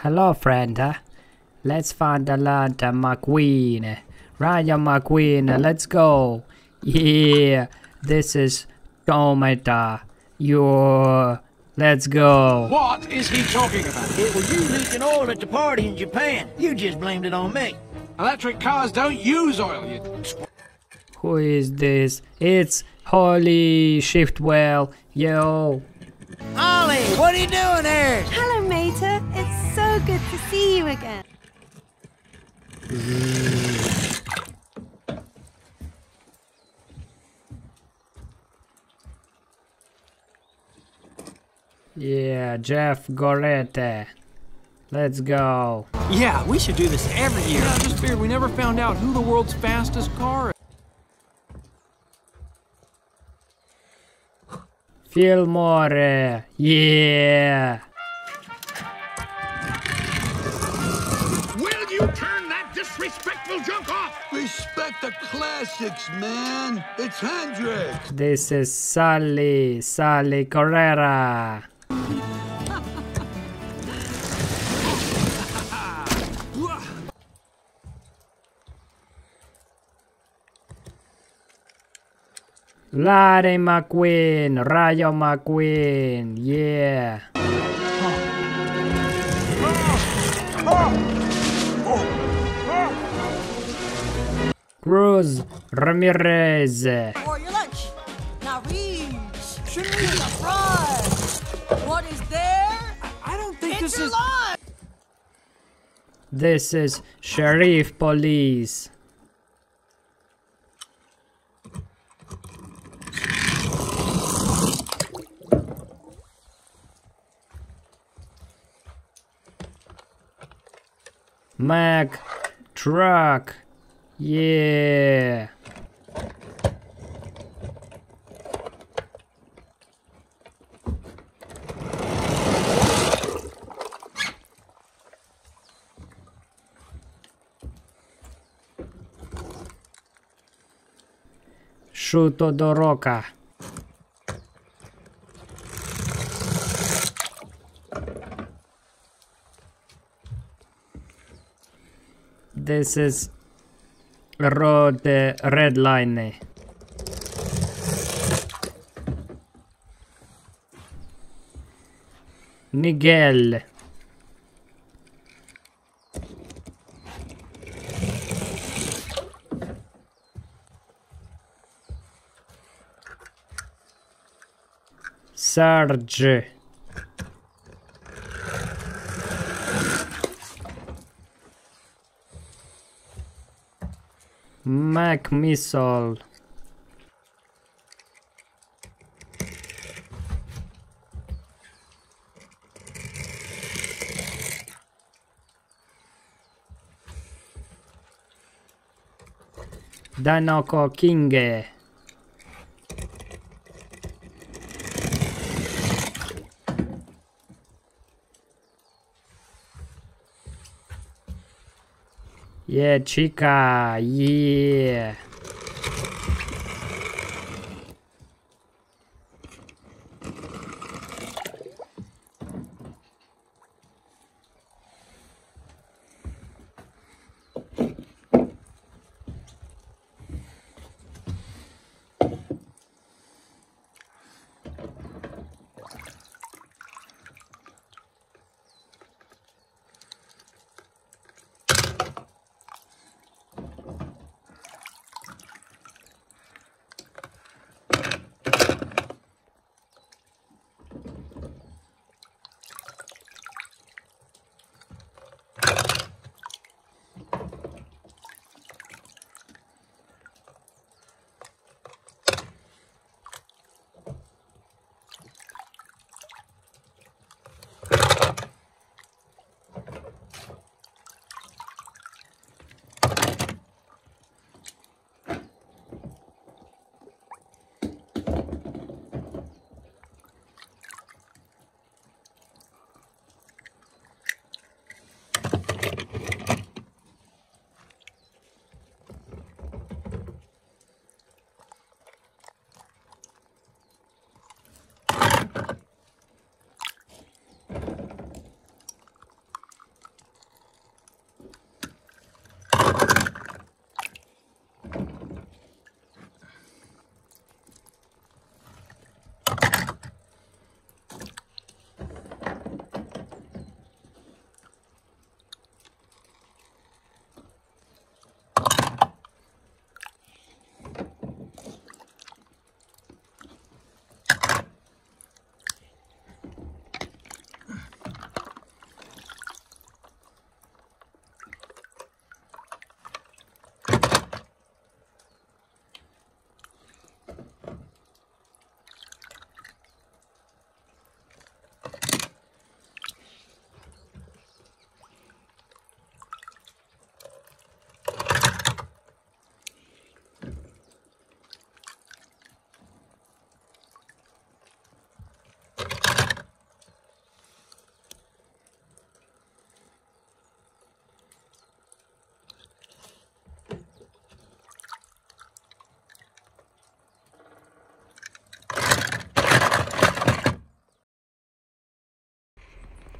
Hello, friend. Let's find the Atlanta uh, McQueen. Ryan uh, McQueen, uh, let's go. Yeah, this is Tow Mater. You. Let's go. What is he talking about? It was you leaking oil at the party in Japan. You just blamed it on me. Electric cars don't use oil, you... Who is this? It's Holley Shiftwell. Yo. Ollie, what are you doing there? Hello, Mater. It's so good to see you again. Yeah, Jeff Gorvette. Let's go. Yeah, we should do this every year. Yeah, I just figured we never found out who the world's fastest car is. Fillmore. Eh? Yeah. That disrespectful junk off? Respect the classics, man. It's Hendrix. This is Sally. Sally Carrera. Larry McQueen, Rayo McQueen, yeah. Cruz Ramirez. For your lunch. Now reach. Shoot me in the front. What is there? I don't think It's this your is. lunch. This is Sheriff Police. Mack truck. Yeah. Shu Todoroki. This is road red line. Nigel. Sarge. Mac missile. Danoko King. Yeah, chica. Yeah.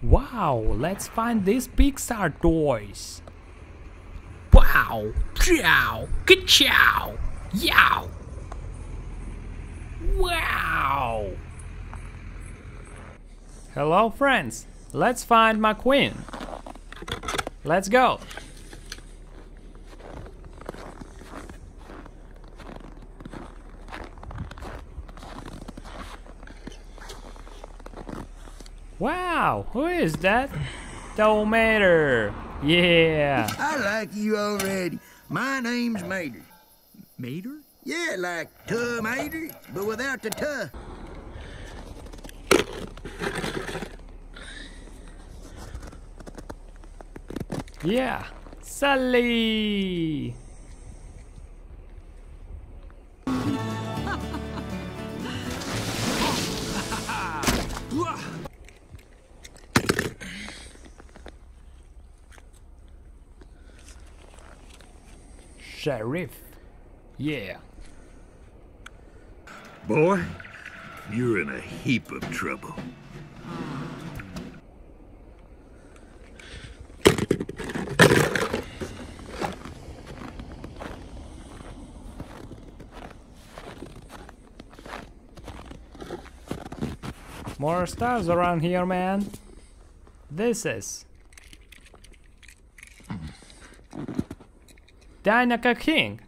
Wow, let's find these Pixar toys. Wow, chow, ka-chow, yow. Wow. Hello, friends. Let's find my queen. Let's go. Wow, who is that? Tow Mater. Yeah. I like you already. My name's Mater. Mater? Yeah, like tomato, but without the tuh. Yeah. Sally. Sheriff. Yeah. Boy, you're in a heap of trouble. More stars around here, man. This is Dinoco King.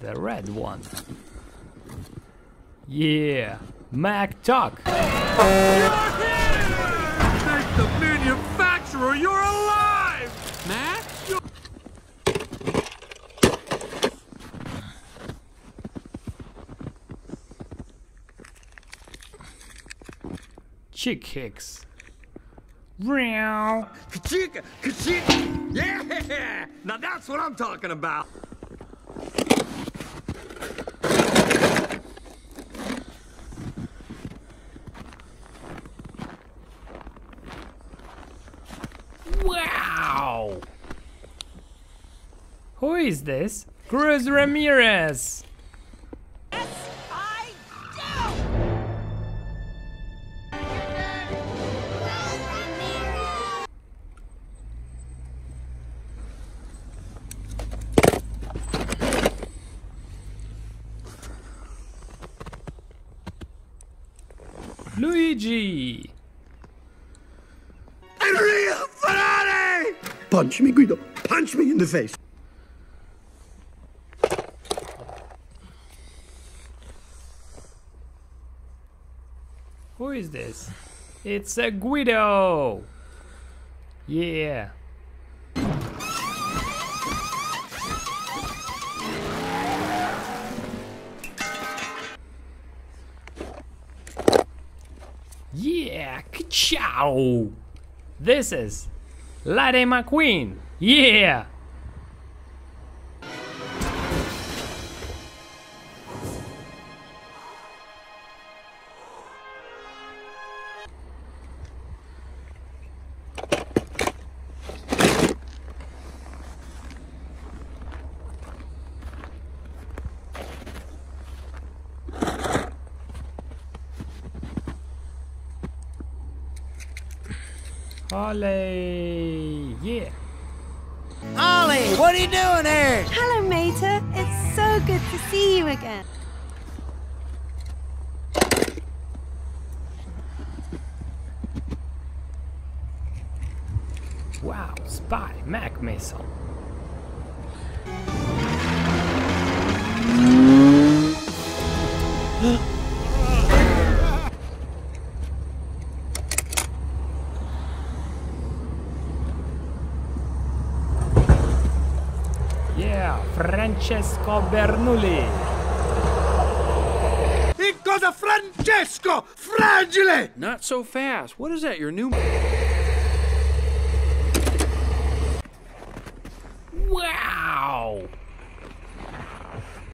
The red one. Yeah, Mac Talk. Thank the manufacturer you're alive! Max? you Chick Hicks. Meow. Kachika! Kachika! Yeah! Now that's what I'm talking about! Wow! Who is this? Cruz Ramirez! Luigi! Enrico Ferrari! Punch me, Guido. Punch me in the face. Who is this? It's a Guido! Yeah. Yeah, ciao. This is Lady McQueen. Yeah. Ollie. Yeah. Ollie, what are you doing there? Hello, Mater. It's so good to see you again. Wow, spy, Mac missile. yeah, Francesco Bernoulli. Che cosa Francesco? Fragile! Not so fast. What is that, your new...